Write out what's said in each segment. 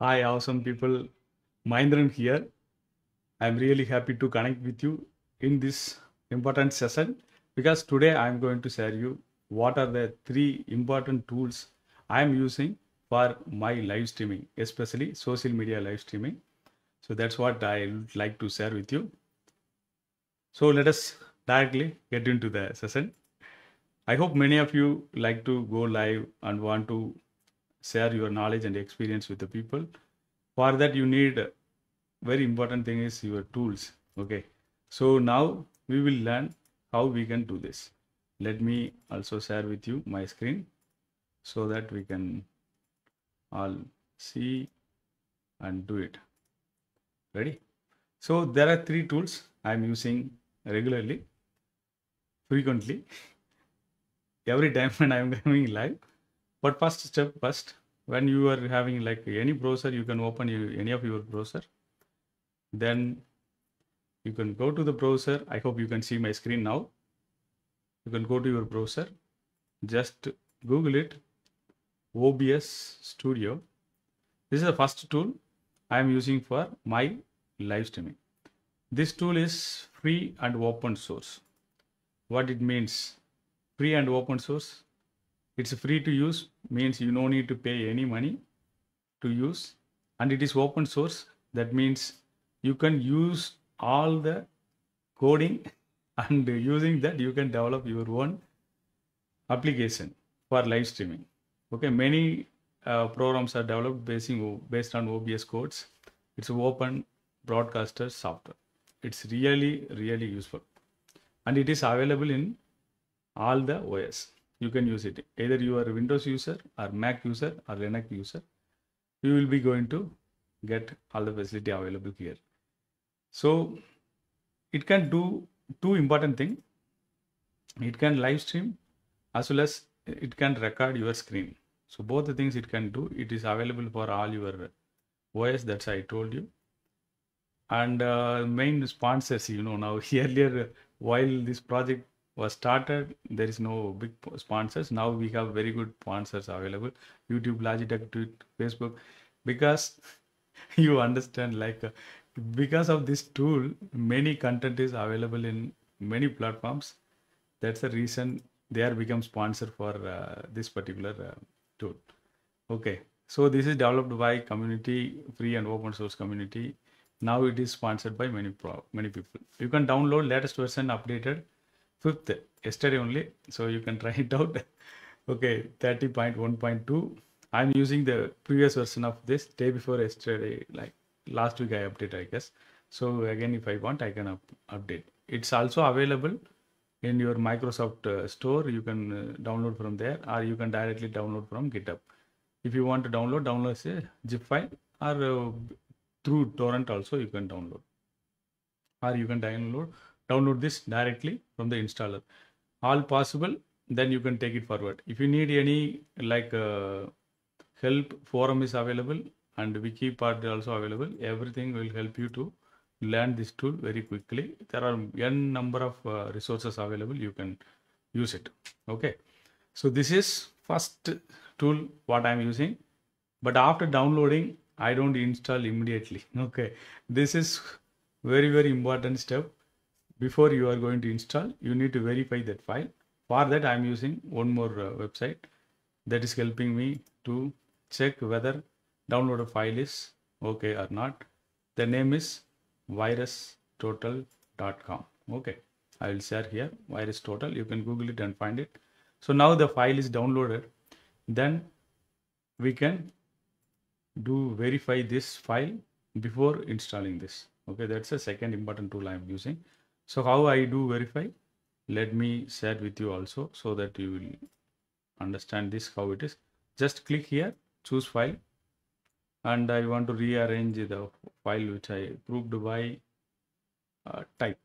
Hi, awesome people. Mahendran here. I'm really happy to connect with you in this important session because today I'm going to share you what are the three important tools I'm using for my live streaming, especially social media live streaming. So that's what I would like to share with you. So let us directly get into the session. I hope many of you like to go live and want to share your knowledge and experience with the people. For that, you need very important thing is your tools. Okay. So now we will learn how we can do this. Let me also share with you my screen so that we can all see and do it. Ready? So there are three tools I'm using regularly, frequently, every time when I'm going live. But first step first, when you are having like any browser, you can open any of your browser. Then you can go to the browser. I hope you can see my screen now. You can go to your browser, just Google it, OBS Studio. This is the first tool I am using for my live streaming. This tool is free and open source. What it means? Free and open source. It's free to use means you no need to pay any money to use, and it is open source. That means you can use all the coding, and using that you can develop your own application for live streaming. Okay, many uh, programs are developed basing based on OBS codes. It's open broadcaster software. It's really really useful, and it is available in all the OS. You can use it either you are a Windows user or Mac user or Linux user. You will be going to get all the facility available here. So it can do two important thing. It can live stream as well as it can record your screen. So both the things it can do. It is available for all your OS. That's I told you. And uh, main sponsors, you know, now earlier while this project was started, there is no big sponsors. Now we have very good sponsors available. YouTube, Logitech, Facebook, because you understand like uh, because of this tool, many content is available in many platforms. That's the reason they are become sponsor for uh, this particular uh, tool. Okay, so this is developed by community, free and open source community. Now it is sponsored by many pro- many people. You can download latest version updated fifth yesterday only, so you can try it out. okay, thirty point one point two. I'm using the previous version of this day before yesterday, like last week I update, I guess. So again, if I want, I can up- update. It's also available in your Microsoft uh, store. You can uh, download from there, or you can directly download from GitHub. If you want to download, download a zip file, or uh, through torrent also you can download, or you can download download this directly from the installer. All possible. Then you can take it forward. If you need any like uh, help, forum is available and wiki part also available. Everything will help you to learn this tool very quickly. There are n number of uh, resources available. You can use it. Okay. So this is first tool what I'm using. But after downloading, I don't install immediately. Okay. This is very very important step. Before you are going to install, you need to verify that file. For that, I'm using one more uh, website that is helping me to check whether download downloaded file is okay or not. The name is virustotal.com. Okay, I will share here virus total. You can Google it and find it. So now the file is downloaded. Then we can do verify this file before installing this. Okay, that's the second important tool I'm using. So how I do verify? Let me share with you also so that you will understand this how it is. Just click here, choose file, and I want to rearrange the file which I proved by uh, type.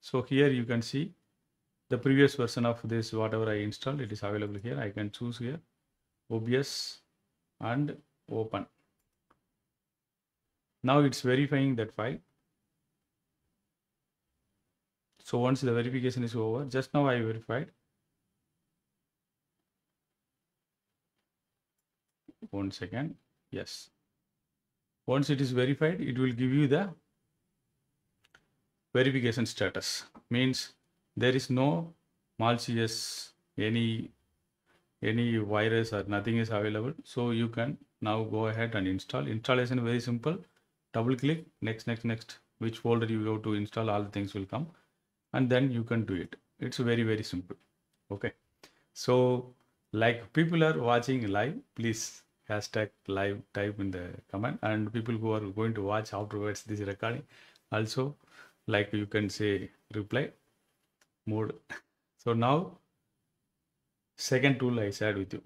So here you can see the previous version of this whatever I installed it is available here. I can choose here OBS and open. Now it's verifying that file. So once the verification is over, just now I verified. One second. Yes. once it is verified it will give you the verification status. Means there is no malicious any any virus or nothing is available. So you can now go ahead and install. Installation very simple. Double click. Next next next. Which folder you go to install all the things will come and then you can do it. It's very very simple. Okay. So like people are watching live please hashtag live type in the comment. And people who are going to watch afterwards this recording also like you can say reply mode. So now second tool i shared with you.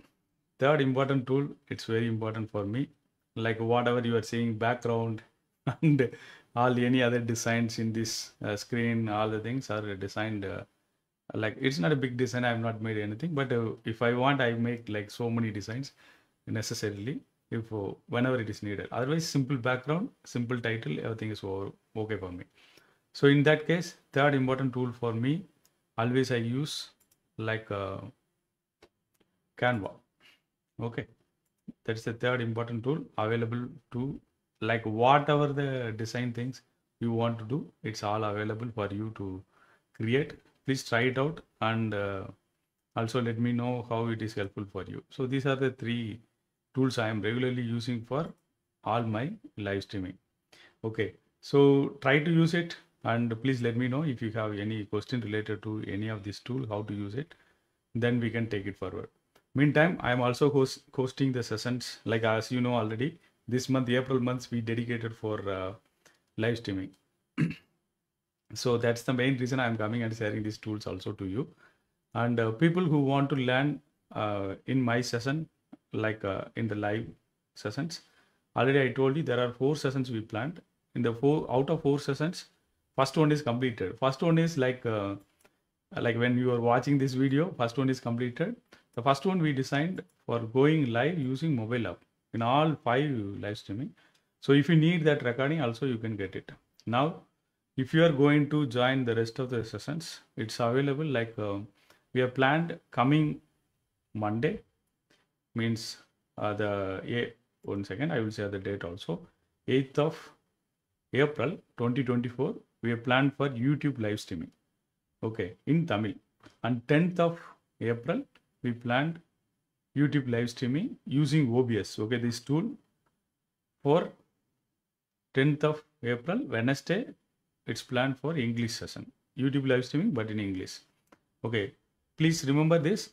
Third important tool it's very important for me. Like whatever you are seeing background and all any other designs in this uh, screen all the things are designed uh, like it's not a big design i have not made anything but uh, if i want i make like so many designs necessarily if uh, whenever it is needed. Otherwise simple background simple title everything is over, okay for me. So in that case third important tool for me always i use like uh, canva. Okay. That's the third important tool available to like whatever the design things you want to do it's all available for you to create. Please try it out and uh, also let me know how it is helpful for you. So these are the three tools i am regularly using for all my live streaming. Okay so try to use it and please let me know if you have any question related to any of these tool how to use it then we can take it forward. Meantime i am also host, hosting the sessions. Like as you know already this month april months we dedicated for uh, live streaming. So that's the main reason i'm coming and sharing these tools also to you. And uh, people who want to learn uh, in my session like uh, in the live sessions already i told you there are four sessions we planned. In the four out of four sessions first one is completed. First one is like uh, like when you are watching this video first one is completed. The first one we designed for going live using mobile app in all five live streaming. So if you need that recording also you can get it. Now if you are going to join the rest of the sessions it's available like uh, we have planned coming monday means uh, the a one second i will share the date also. 8th of april 2024 we have planned for youtube live streaming. Okay in tamil. And 10th of april we planned youtube live streaming using obs okay this tool for 10th of april wednesday. It's planned for english session. Youtube live streaming but in english. Okay please remember this.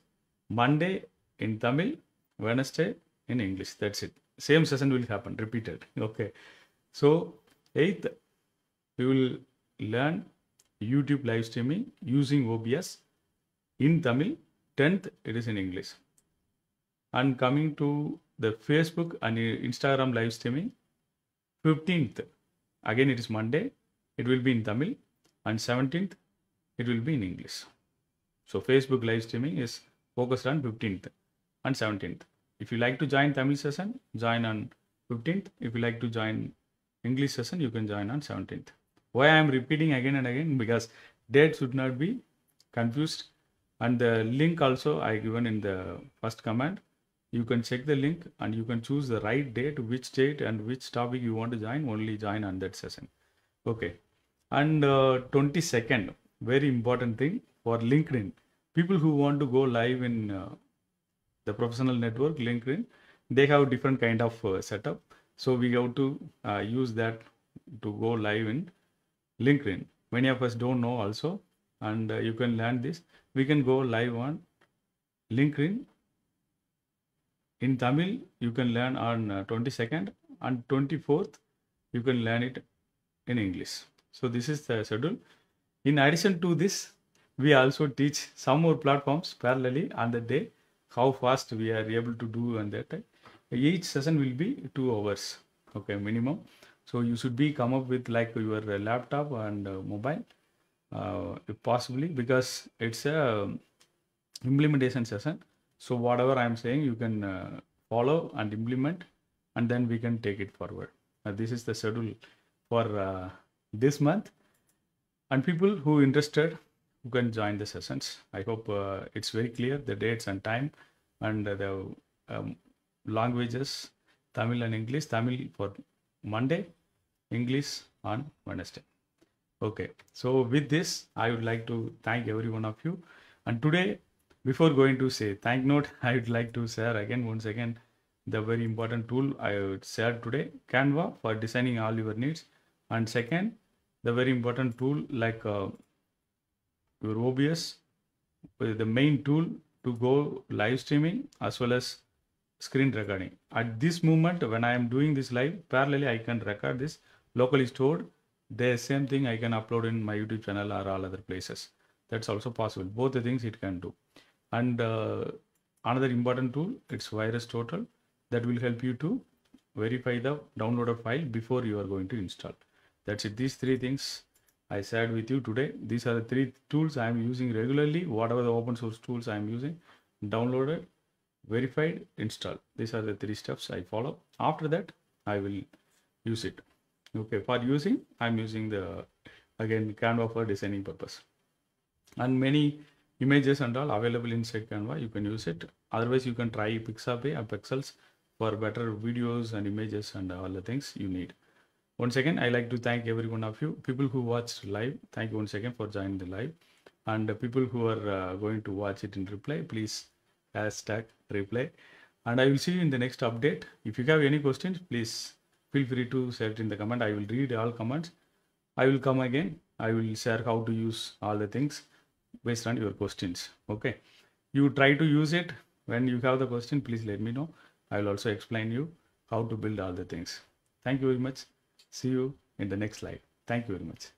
Monday in tamil wednesday in english. That's it. Same session will happen repeated. Okay. So 8th we will learn youtube live streaming using obs in tamil. 10th it is in english and coming to the facebook and instagram live streaming 15th again it is monday. It will be in tamil and 17th it will be in english. So facebook live streaming is focused on 15th and 17th if you like to join tamil session join on 15th if you like to join english session you can join on 17th why i am repeating again and again? Because date should not be confused. And the link also i given in the first command you can check the link and you can choose the right date which date and which topic you want to join. Only join on that session. Okay. And uh, 22nd very important thing for linkedin. People who want to go live in uh, the professional network linkedin they have different kind of uh, setup. So we have to uh, use that to go live in linkedin. Many of us don't know also. And uh, you can learn this. We can go live on linkedin in tamil you can learn on uh, 22nd and 24th you can learn it in english. So this is the schedule. In addition to this we also teach some more platforms parallelly on the day how fast we are able to do on that each session will be two hours okay minimum. So you should be come up with like your uh, laptop and uh, mobile uh, possibly because it's a implementation session so whatever i'm saying you can uh, follow and implement and then we can take it forward Uh, this is the schedule for uh, this month and people who interested who can join the sessions i hope uh, it's very clear the dates and time and the um, languages tamil and english tamil for Monday, English on Wednesday. Okay, so with this, I would like to thank every one of you. And today, before going to say thank note, I would like to share again, once again, the very important tool I would share today, Canva for designing all your needs. And second, the very important tool like uh, your OBS, the main tool to go live streaming as well as screen recording. At this moment, when I am doing this live, parallelly I can record this locally stored. The same thing I can upload in my YouTube channel or all other places. That's also possible. Both the things it can do. And uh, another important tool, it's Virus Total, that will help you to verify the downloaded file before you are going to install. That's it. These three things I shared with you today. These are the three tools I am using regularly. Whatever the open source tools I am using, downloaded, verified, install. These are the three steps I follow. After that, I will use it. Okay, for using, I'm using the again Canva for designing purpose. And many images and all available inside Canva. You can use it. Otherwise, you can try Pixabay or Pexels for better videos and images and all the things you need. Once again, I like to thank every one of you. People who watched live, thank you once again for joining the live. And people who are uh, going to watch it in replay, please hashtag replay. And I will see you in the next update. If you have any questions, please feel free to share it in the comment. I will read all comments. I will come again. I will share how to use all the things based on your questions. Okay. You try to use it. When you have the question, please let me know. I will also explain you how to build all the things. Thank you very much. See you in the next slide. Thank you very much.